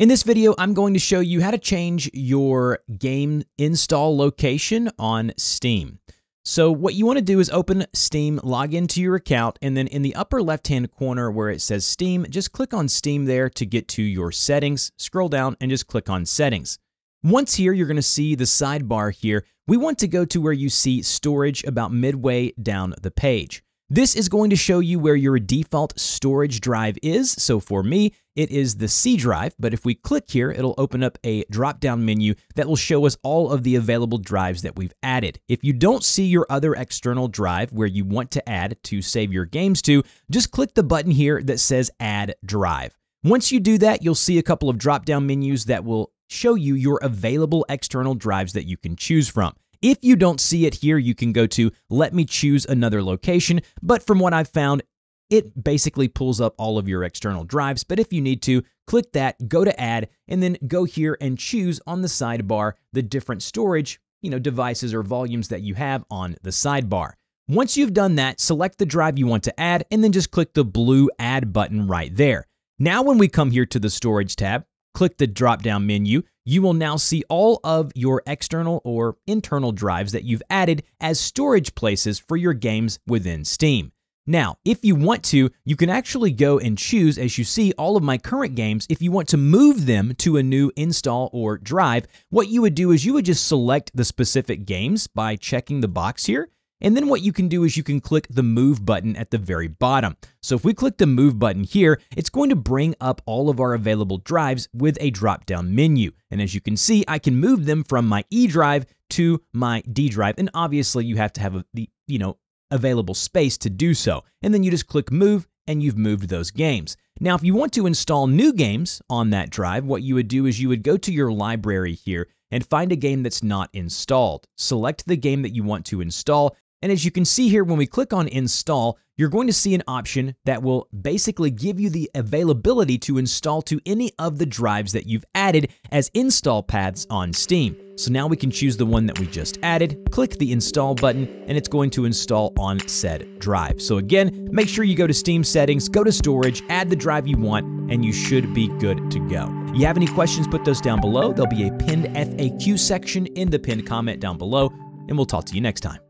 In this video, I'm going to show you how to change your game install location on Steam. So what you want to do is open Steam, log into your account, and then in the upper left-hand corner where it says Steam, just click on Steam there to get to your settings. Scroll down and just click on Settings. Once here, you're going to see the sidebar here. We want to go to where you see Storage about midway down the page. This is going to show you where your default storage drive is. So for me, it is the C drive, but if we click here, it'll open up a drop-down menu that will show us all of the available drives that we've added. If you don't see your other external drive where you want to add to save your games to, just click the button here that says Add Drive. Once you do that, you'll see a couple of drop-down menus that will show you your available external drives that you can choose from. If you don't see it here, you can go to let me choose another location, but from what I've found, it basically pulls up all of your external drives, but if you need to, click that, go to add, and then go here and choose on the sidebar the different storage, you know, devices or volumes that you have on the sidebar. Once you've done that, select the drive you want to add, and then just click the blue add button right there. Now when we come here to the storage tab, click the drop down menu, you will now see all of your external or internal drives that you've added as storage places for your games within Steam. Now, if you want to, you can actually go and choose, as you see all of my current games, if you want to move them to a new install or drive, what you would do is you would just select the specific games by checking the box here, and then what you can do is you can click the move button at the very bottom. So if we click the move button here, it's going to bring up all of our available drives with a drop down menu. And as you can see, I can move them from my E drive to my D drive. And obviously you have to have the, you know, available space to do so. And then you just click move and you've moved those games. Now, if you want to install new games on that drive, what you would do is you would go to your library here and find a game that's not installed. Select the game that you want to install, and as you can see here, when we click on install, you're going to see an option that will basically give you the availability to install to any of the drives that you've added as install paths on Steam. So now we can choose the one that we just added, click the install button, and it's going to install on said drive. So again, make sure you go to Steam settings, go to storage, add the drive you want, and you should be good to go. You have any questions, put those down below. There'll be a pinned FAQ section in the pinned comment down below, and we'll talk to you next time.